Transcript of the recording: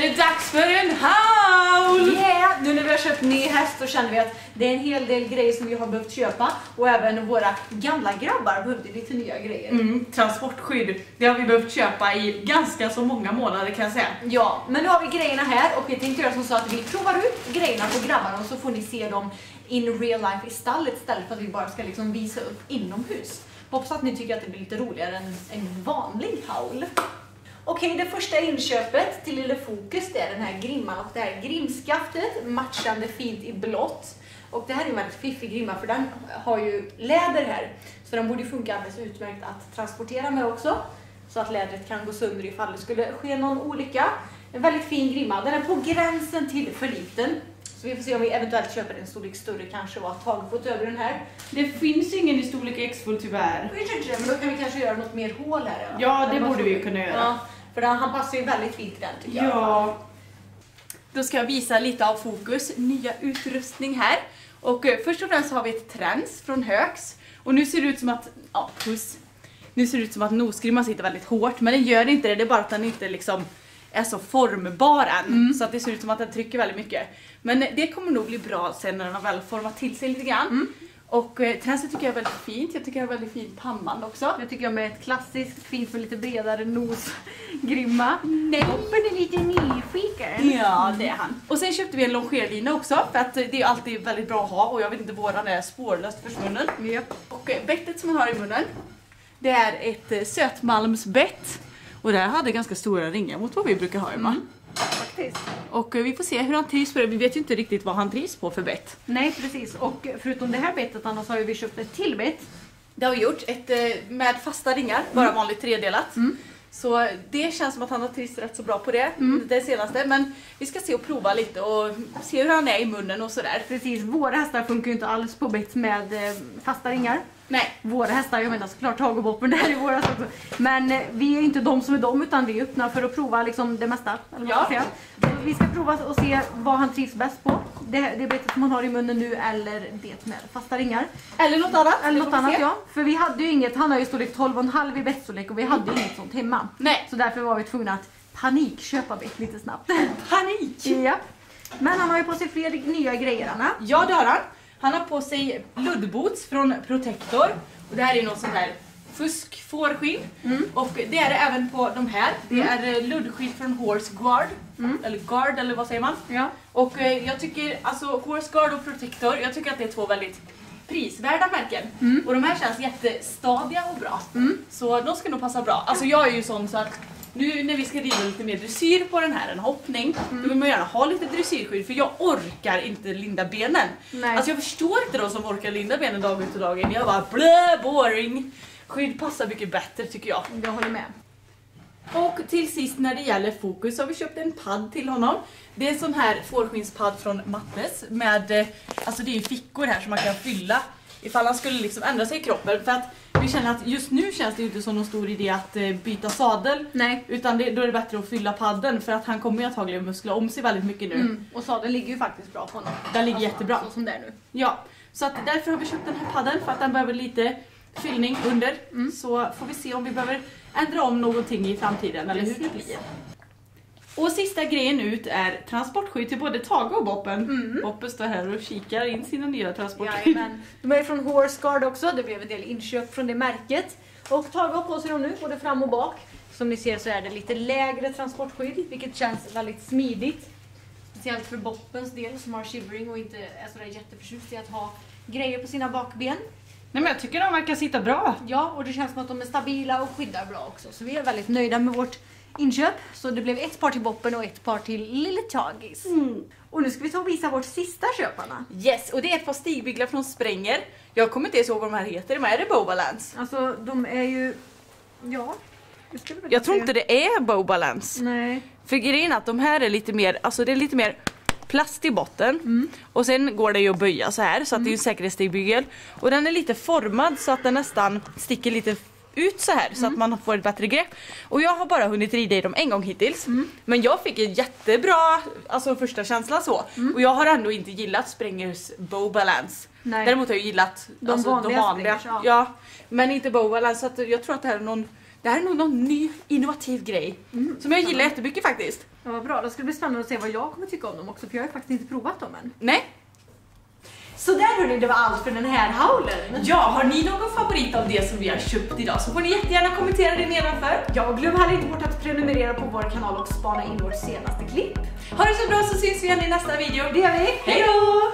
är det dags för en haul! Yeah! Nu när vi har köpt ny häst så känner vi att det är en hel del grejer som vi har behövt köpa och även våra gamla grabbar behövde lite nya grejer. Mm, transportskydd, det har vi behövt köpa i ganska så många månader kan jag säga. Ja, men nu har vi grejerna här och vi tänkte göra som så att vi provar ut grejerna på grabbarna och så får ni se dem in real life i stallet istället för att vi bara ska liksom visa upp inomhus. Hoppas att ni tycker att det blir lite roligare än en vanlig haul. Okej, det första inköpet till Lille Fokus det är den här grimman och det här grimskaftet matchande fint i blått. Och det här är en väldigt fiffig grimma för den har ju läder här. Så den borde ju funka alldeles utmärkt att transportera med också. Så att lädret kan gå sönder ifall det skulle ske någon olycka. En väldigt fin grimma. Den är på gränsen till för liten. Så vi får se om vi eventuellt köper en storlek större kanske och att Tage får ta över den här. Det finns ingen i storlek X-full tyvärr. Men då kan vi kanske göra något mer hål här. Ja, det borde vi kunna göra. Ja, för han passar ju väldigt fint i den tycker jag. Ja. Då ska jag visa lite av Fokus nya utrustning här. Och eh, först och främst har vi ett träns från Högs. Och nu ser det ut som att, ja puss. Nu ser det ut som att nosgrimman sitter väldigt hårt, men den gör inte det. Det är bara att den inte liksom är så formbar än. Så att det ser ut som att den trycker väldigt mycket. Men eh, det kommer nog bli bra sen när den har väl format till sig lite grann. Och eh, tränset tycker jag är väldigt fint. Jag tycker det är väldigt fint pannband också. Jag tycker jag med ett klassiskt fint med lite bredare nosgrimma. Nej. Hoppen är lite nyfiken. Ja, det är han. Och sen köpte vi en longerlina också för att det är alltid väldigt bra att ha och jag vet inte, våran är spårlöst försvunnen. Japp. Och eh, bettet som man har i munnen, det är ett eh, sötmalmsbett. Och det här hade ganska stora ringar mot vad vi brukar ha Emma. Faktiskt. Och eh, vi får se hur han trivs på det. Vi vet ju inte riktigt vad han trivs på för bett. Nej precis och förutom det här bettet Anna så har vi köpt ett till bett. Det har vi gjort, ett eh, med fasta ringar, bara vanligt tredelat. Så det känns som att han har trivts rätt så bra på det, det senaste. Men vi ska se och prova lite och se hur han är i munnen och sådär. Precis, våra hästar funkar ju inte alls på bett med eh, fasta ringar. Nej, Våra hästar, jag menar såklart Tage och Boppen, det här är våra också. Men eh, vi är inte de som är de utan vi är öppna för att prova liksom det mesta. Ja. vi ska prova och se vad han trivs bäst på. Det, det bettet som han har i munnen nu eller det med fasta ringar. eller något annat. Eller något annat se. ja. För vi hade ju inget, han har ju storlek 12,5 i bettstorlek och vi hade ju inget sånt hemma. Nej, Så därför var vi tvungna att panikköpa bett lite snabbt. panik! ja. Men han har ju på sig fler nya grejer Anna. Ja det har han. Han har på sig luddboots från Protector. Och det här är något sånt här fusk fårskinn. Och det är det även på de här. Det är eh, luddskinn från Horse Guard. Eller Guard eller vad säger man? Ja. Och eh, jag tycker, alltså Horse Guard och Protector, jag tycker att det är två väldigt prisvärda märken. Och de här känns jättestadiga och bra. Så de ska nog passa bra. Alltså jag är ju sån så att nu när vi ska rida lite mer dressyr på den här, en hoppning, då vill man gärna ha lite dressyrskydd för jag orkar inte linda benen. Nej. Alltså jag förstår inte de som orkar linda benen dag ut och dag in. Jag bara blö, boring. Skydd passar mycket bättre tycker jag. Jag håller med. Och till sist när det gäller fokus så har vi köpt en padd till honom. Det är en sån här fårskinspadd från Mattes med, eh, alltså det är fickor här som man kan fylla ifall han skulle liksom ändra sig i kroppen. För att vi känner att just nu känns det inte som någon stor idé att eh, byta sadel. Nej. Utan det, då är det bättre att fylla padden för att han kommer ju antagligen muskla om sig väldigt mycket nu. Mm. Och sadeln ligger ju faktiskt bra på honom. Den ligger jättebra. Så som det är nu. Ja, så att därför har vi köpt den här padden för att den behöver lite fyllning under. Så får vi se om vi behöver ändra om någonting i framtiden eller hur det blir. Och sista grejen ut är transportskydd till både Tage och Boppen. Boppen står här och kikar in sina nya transportskydd. Jajamän. De är från Horse Guard också, det blev en del inköp från det märket. Och Tage har på sig dem nu, både fram och bak. Som ni ser så är det lite lägre transportskydd, vilket känns väldigt smidigt. Speciellt för Boppens del som har shivering och inte är sådär jätteförtjust i att ha grejer på sina bakben. Nej men jag tycker de verkar sitta bra. Ja, och det känns som att de är stabila och skyddar bra också. Så vi är väldigt nöjda med vårt inköp. Så det blev ett par till Boppen och ett par till Lille Tagis. Och nu ska vi ta och visa vårt sista köp, Anna. Yes, och det är ett par stigbyglar från Spränger. Jag kommer inte ens ihåg vad de här heter, men är det Bobalance? Alltså, de är ju... Ja. Jag, Jag tror inte det är Bobalance. Nej. För grejen är att de här är lite mer, alltså det är lite mer plast i botten Mm. och sen går det ju att böja så här så att det är ju en säkerhetsstigbygel och den är lite formad så att den nästan sticker lite ut så här så Mm. att man får ett bättre grepp. Och jag har bara hunnit rida i dem en gång hittills. Mm. Men jag fick en jättebra alltså första känsla så. Mm. Och jag har ändå inte gillat Sprängers Bow Balance. Nej. Däremot har jag gillat De alltså, vanliga de vanliga. Sprängers, ja. Ja. Men inte Bow Balance så att jag tror att det här är någon Det här är nog någon ny innovativ grej som jag gillar jättemycket faktiskt. Ja, vad bra. Då ska det bli spännande att se vad jag kommer tycka om dem också för jag har faktiskt inte provat dem än. Nej, Så där hörni, det var allt för den här haulen. Ja, har ni någon favorit av det som vi har köpt idag så får ni jättegärna kommentera det nedanför. Ja, glöm heller inte bort att prenumerera på vår kanal och spana in vårt senaste klipp. Ha det så bra så syns vi igen i nästa video. Det gör vi. Hej då!